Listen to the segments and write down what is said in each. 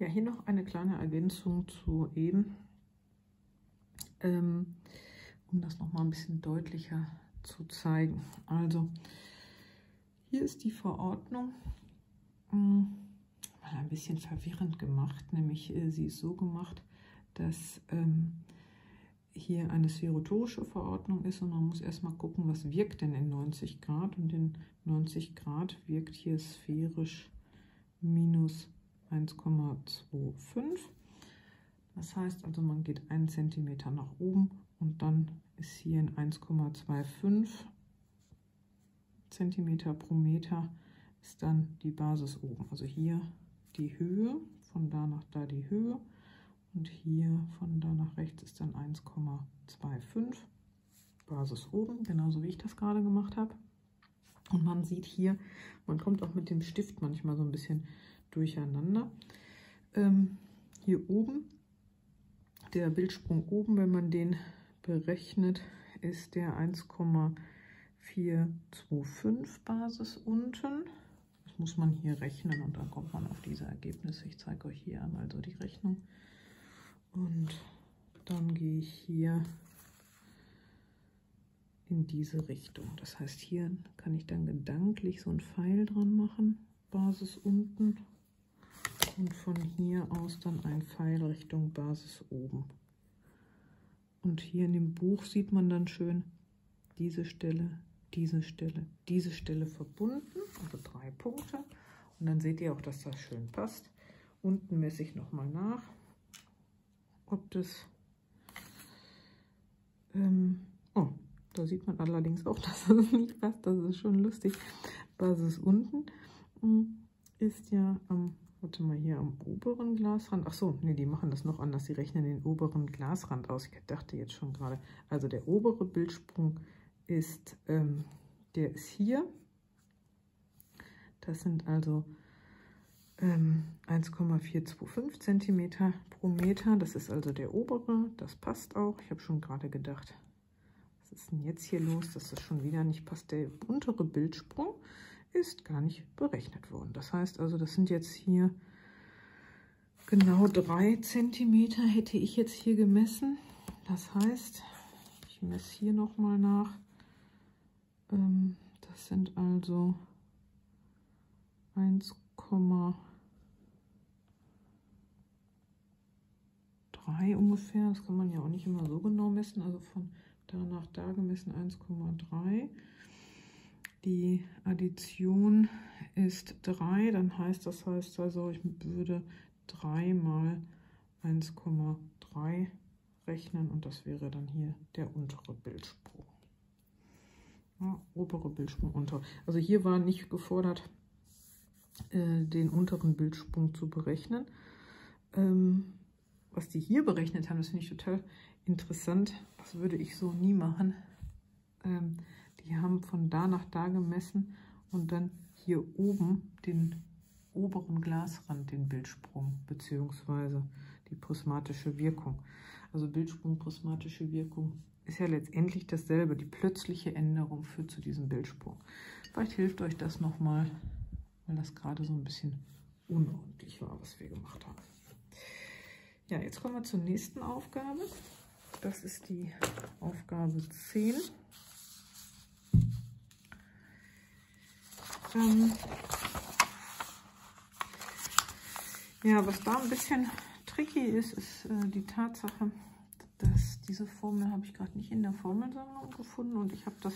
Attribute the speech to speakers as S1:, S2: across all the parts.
S1: Ja, hier noch eine kleine Ergänzung zu eben, ähm, um das noch mal ein bisschen deutlicher zu zeigen. Also, hier ist die Verordnung mh, hm, ein bisschen verwirrend gemacht, nämlich äh, sie ist so gemacht, dass ähm, hier eine sphärotorische Verordnung ist und man muss erstmal gucken, was wirkt denn in 90 Grad. Und in 90 Grad wirkt hier sphärisch minus 1,25. Das heißt also, man geht einen Zentimeter nach oben und dann ist hier in 1,25 Zentimeter pro Meter ist dann die Basis oben. Also hier die Höhe, von da nach da die Höhe und hier von da nach rechts ist dann 1,25 Basis oben, genauso wie ich das gerade gemacht habe. Und man sieht hier, man kommt auch mit dem Stift manchmal so ein bisschen durcheinander. Ähm, hier oben, der Bildsprung oben, wenn man den berechnet, ist der 1,425 Basis unten muss man hier rechnen und dann kommt man auf diese Ergebnisse. Ich zeige euch hier einmal so die Rechnung. Und dann gehe ich hier in diese Richtung. Das heißt, hier kann ich dann gedanklich so einen Pfeil dran machen, Basis unten. Und von hier aus dann ein Pfeil Richtung Basis oben. Und hier in dem Buch sieht man dann schön diese Stelle, diese Stelle, diese Stelle verbunden, also drei Punkte. Und dann seht ihr auch, dass das schön passt. Unten messe ich nochmal nach, ob das... Ähm, oh, da sieht man allerdings auch, dass das nicht passt. Das ist schon lustig. Basis unten hm, ist ja am, warte mal, hier am oberen Glasrand. Ach so, nee, die machen das noch anders. Sie rechnen den oberen Glasrand aus. Ich dachte jetzt schon gerade, also der obere Bildsprung ist, ähm, der ist hier. Das sind also ähm, 1,425 cm pro Meter. Das ist also der obere. Das passt auch. Ich habe schon gerade gedacht, was ist denn jetzt hier los, dass das schon wieder nicht passt. Der untere Bildsprung ist gar nicht berechnet worden. Das heißt also, das sind jetzt hier genau 3 cm hätte ich jetzt hier gemessen. Das heißt, ich messe hier nochmal nach. Ähm, das sind also 1,3 ungefähr. Das kann man ja auch nicht immer so genau messen. Also von da nach da gemessen 1,3. Die Addition ist 3, dann heißt das heißt also, ich würde 3 mal 1,3 rechnen und das wäre dann hier der untere Bildsprung. Ja, obere Bildsprung unter. Also hier war nicht gefordert, äh, den unteren Bildsprung zu berechnen. Ähm, was die hier berechnet haben, das finde ich total interessant. Das würde ich so nie machen. Ähm, die haben von da nach da gemessen und dann hier oben den oberen Glasrand, den Bildsprung, beziehungsweise die prismatische Wirkung. Also Bildsprung, prismatische Wirkung ist ja letztendlich dasselbe. Die plötzliche Änderung führt zu diesem Bildsprung. Vielleicht hilft euch das nochmal, weil das gerade so ein bisschen unordentlich war, was wir gemacht haben. Ja, jetzt kommen wir zur nächsten Aufgabe. Das ist die Aufgabe 10. Ähm ja, was da ein bisschen tricky ist, ist äh, die Tatsache, dass diese Formel habe ich gerade nicht in der Formelsammlung gefunden und ich habe das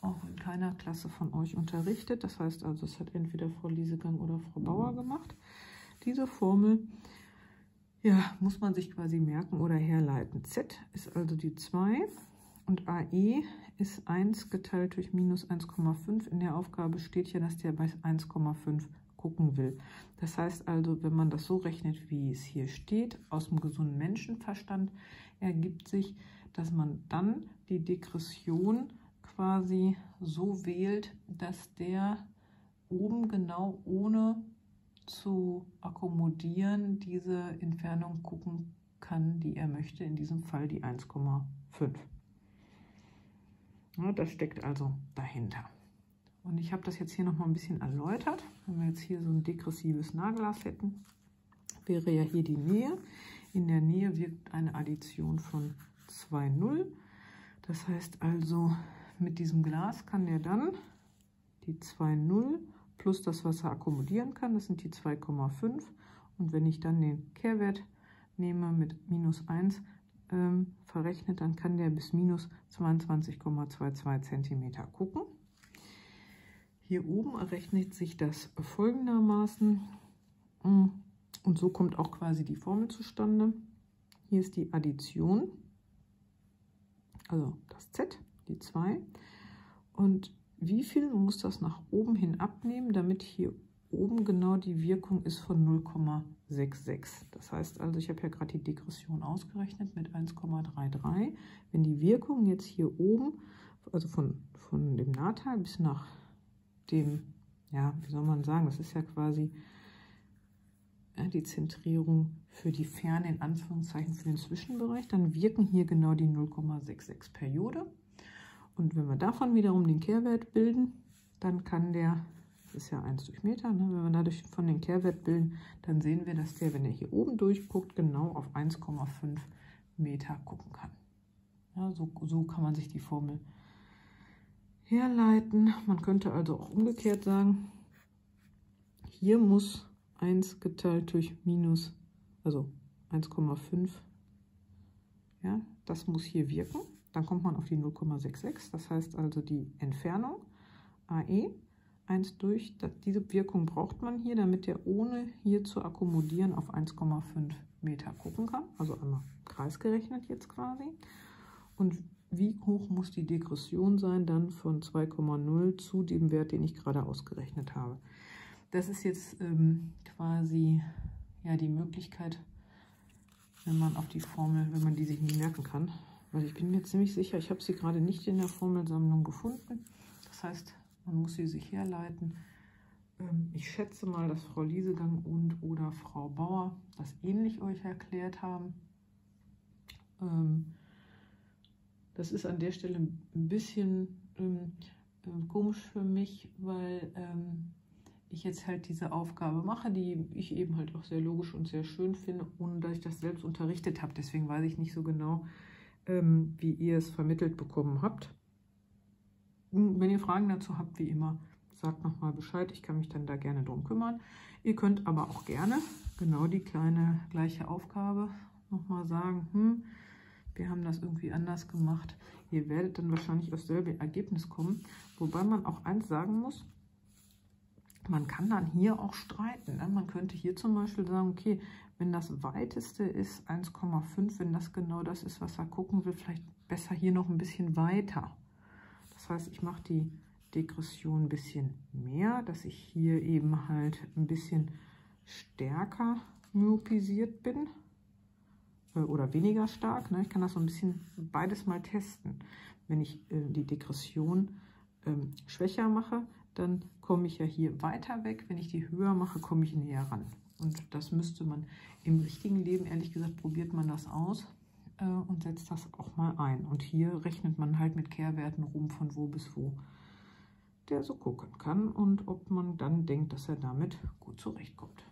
S1: auch in keiner Klasse von euch unterrichtet. Das heißt also, es hat entweder Frau Liesegang oder Frau Bauer gemacht. Diese Formel ja, muss man sich quasi merken oder herleiten. Z ist also die 2 und AE ist 1 geteilt durch minus 1,5. In der Aufgabe steht ja, dass der bei 1,5 gucken will. Das heißt also, wenn man das so rechnet, wie es hier steht, aus dem gesunden Menschenverstand, ergibt sich, dass man dann die Degression quasi so wählt, dass der oben genau ohne zu akkommodieren diese Entfernung gucken kann, die er möchte, in diesem Fall die 1,5. Ja, das steckt also dahinter. Und ich habe das jetzt hier noch mal ein bisschen erläutert. Wenn wir jetzt hier so ein degressives Nahglas hätten, wäre ja hier die Nähe. In der Nähe wirkt eine Addition von 2, 0. Das heißt also, mit diesem Glas kann der dann die 2, 0 plus das, was er akkumulieren kann, das sind die 2,5. Und wenn ich dann den Kehrwert nehme mit minus 1 ähm, verrechnet, dann kann der bis minus 22,22 cm gucken. Hier oben errechnet sich das folgendermaßen. Mm, und so kommt auch quasi die Formel zustande. Hier ist die Addition, also das Z, die 2. Und wie viel muss das nach oben hin abnehmen, damit hier oben genau die Wirkung ist von 0,66. Das heißt also, ich habe ja gerade die Degression ausgerechnet mit 1,33. Wenn die Wirkung jetzt hier oben, also von, von dem Nahteil bis nach dem, ja, wie soll man sagen, das ist ja quasi ja, die Zentrierung für die Ferne, in Anführungszeichen für den Zwischenbereich, dann wirken hier genau die 0,66 Periode. Und wenn wir davon wiederum den Kehrwert bilden, dann kann der, ist ja 1 durch Meter, ne, wenn wir dadurch von den Kehrwert bilden, dann sehen wir, dass der, wenn er hier oben durchguckt, genau auf 1,5 Meter gucken kann. Ja, so, so kann man sich die Formel herleiten. Man könnte also auch umgekehrt sagen, hier muss 1 geteilt durch minus, also 1,5, ja, das muss hier wirken. Dann kommt man auf die 0,66, das heißt also die Entfernung AE 1 durch, diese Wirkung braucht man hier, damit der ohne hier zu akkumulieren auf 1,5 Meter gucken kann. Also einmal kreisgerechnet jetzt quasi. Und wie hoch muss die Degression sein dann von 2,0 zu dem Wert, den ich gerade ausgerechnet habe. Das ist jetzt ähm, quasi ja die Möglichkeit, wenn man auf die Formel, wenn man die sich nicht merken kann, weil ich bin mir ziemlich sicher, ich habe sie gerade nicht in der Formelsammlung gefunden. Das heißt, man muss sie sich herleiten. Ähm, ich schätze mal, dass Frau Liesegang und oder Frau Bauer das ähnlich euch erklärt haben. Ähm, das ist an der Stelle ein bisschen ähm, äh, komisch für mich, weil ich jetzt halt diese Aufgabe mache, die ich eben halt auch sehr logisch und sehr schön finde, ohne dass ich das selbst unterrichtet habe. Deswegen weiß ich nicht so genau, wie ihr es vermittelt bekommen habt. Hm, wenn ihr Fragen dazu habt, wie immer, sagt nochmal Bescheid. Ich kann mich dann da gerne drum kümmern. Ihr könnt aber auch gerne genau die kleine gleiche Aufgabe nochmal sagen, hm, wir haben das irgendwie anders gemacht. Ihr werdet dann wahrscheinlich aufs selbe Ergebnis kommen. Wobei man auch eins sagen muss, man kann dann hier auch streiten. Ne? Man könnte hier zum Beispiel sagen, okay, wenn das weiteste ist 1,5, wenn das genau das ist, was er gucken will, vielleicht besser hier noch ein bisschen weiter. Das heißt, ich mache die Degression ein bisschen mehr, dass ich hier eben halt ein bisschen stärker myopisiert bin äh, oder weniger stark. Ne? Ich kann das so ein bisschen beides mal testen. Wenn ich äh, die Degression ähm, schwächer mache, dann komme ich ja hier weiter weg. Wenn ich die höher mache, komme ich näher ran. Und das müsste man im richtigen Leben, ehrlich gesagt, probiert man das aus äh, und setzt das auch mal ein. Und hier rechnet man halt mit Kehrwerten rum, von wo bis wo der so gucken kann und ob man dann denkt, dass er damit gut zurechtkommt.